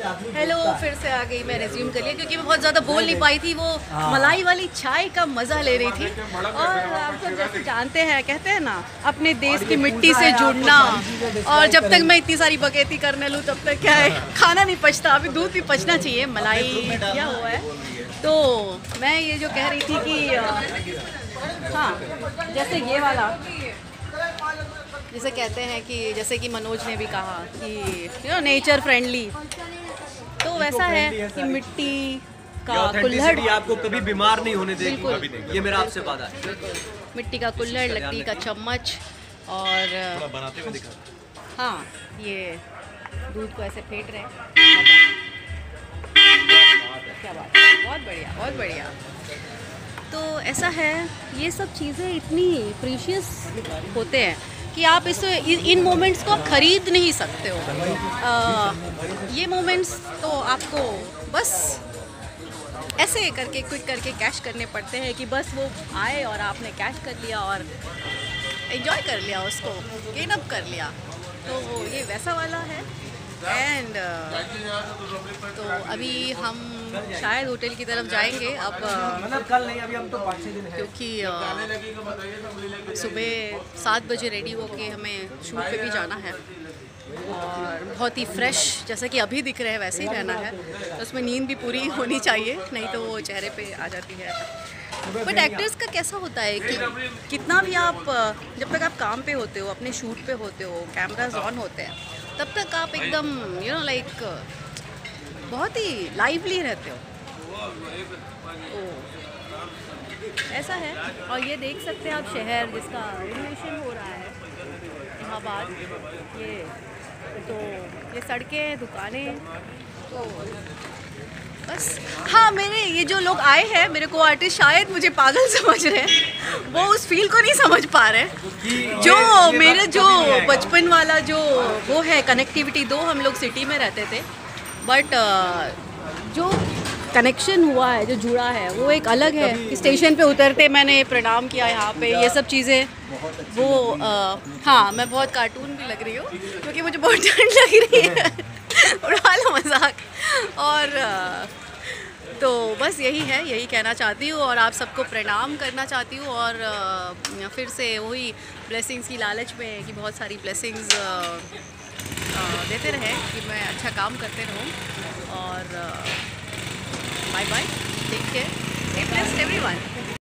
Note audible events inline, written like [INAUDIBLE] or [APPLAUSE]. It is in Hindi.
हेलो फिर से आ गई मैं रिज्यूम कर लिया क्योंकि मैं बहुत ज़्यादा बोल नहीं पाई थी वो मलाई वाली चाय का मज़ा ले रही थी। और आप सब जैसे जानते हैं कहते हैं ना अपने देश की मिट्टी से जुड़ना। और जब तक मैं इतनी सारी बकैती करने लूँ तब तक क्या है खाना नहीं पचता अभी दूध भी पचना चाहिए मलाई क्या हुआ है। तो मैं ये जो कह रही थी कि हाँ जैसे ये वाला जैसे कहते हैं कि जैसे कि मनोज ने भी कहा कि यू नो नेचर फ्रेंडली तो वैसा है कि मिट्टी का कुल्हड़ आपको कभी बीमार नहीं होने देगी। ये मेरा आपसे वादा है। मिट्टी का कुल्हड़ लकड़ी का चम्मच और बनाते हुए दिखा। हाँ ये दूध को ऐसे फेंट रहे हैं। क्या बात बहुत बढ़िया बहुत बढ़िया। तो ऐसा है ये सब चीज़ें इतनी प्रीशियस होते हैं कि आप इस इन- मोमेंट्स को आप खरीद नहीं सकते हो। आ, ये मोमेंट्स तो आपको बस ऐसे करके क्विक करके कैश करने पड़ते हैं कि बस वो आए और आपने कैश कर लिया और एंजॉय कर लिया उसको गेन अप कर लिया। तो वो ये वैसा वाला है। एंड तो अभी हम शायद होटल की तरफ़ जाएँगे अब मतलब कल नहीं अभी हम तो पाँच दिन है। क्योंकि सुबह सात बजे रेडी होके हमें शूट पे भी जाना है। और बहुत ही फ्रेश जैसा कि अभी दिख रहे हैं वैसे ही रहना है। तो उसमें नींद भी पूरी होनी चाहिए नहीं तो वो चेहरे पे आ जाती है। बट एक्टर्स का कैसा होता है कि कितना भी आप जब तक आप काम पे होते हो अपने शूट पे होते हो कैमराज ऑन होते हैं तब तक आप एकदम यू नो लाइक बहुत ही लाइवली रहते हो। ऐसा है? और ये देख सकते हैं आप शहर जिसका रेनोवेशन हो रहा है, इलाहाबाद। ये तो ये सड़कें दुकानें तो बस। हाँ मेरे ये जो लोग आए हैं, मेरे को आर्टिस्ट शायद मुझे पागल [LAUGHS] समझ रहे हैं। वो उस फील को नहीं समझ पा रहे जो मेरे जो बचपन वाला जो वो है कनेक्टिविटी दो हम लोग सिटी में रहते थे। बट जो कनेक्शन हुआ है जो जुड़ा है वो एक अलग है स्टेशन पे उतरते मैंने प्रणाम किया यहाँ पे ये सब चीज़ें वो अ, हाँ मैं बहुत कार्टून भी लग रही हूँ क्योंकि मुझे बहुत ठंड लग रही है। [LAUGHS] उड़ा लो मज़ाक। और अ, तो बस यही है यही कहना चाहती हूँ और आप सबको प्रणाम करना चाहती हूँ और फिर से वही ब्लेसिंग्स की लालच में कि बहुत सारी ब्लेसिंग्स देते रहें कि मैं अच्छा काम करते रहूँ और bye bye take care everyone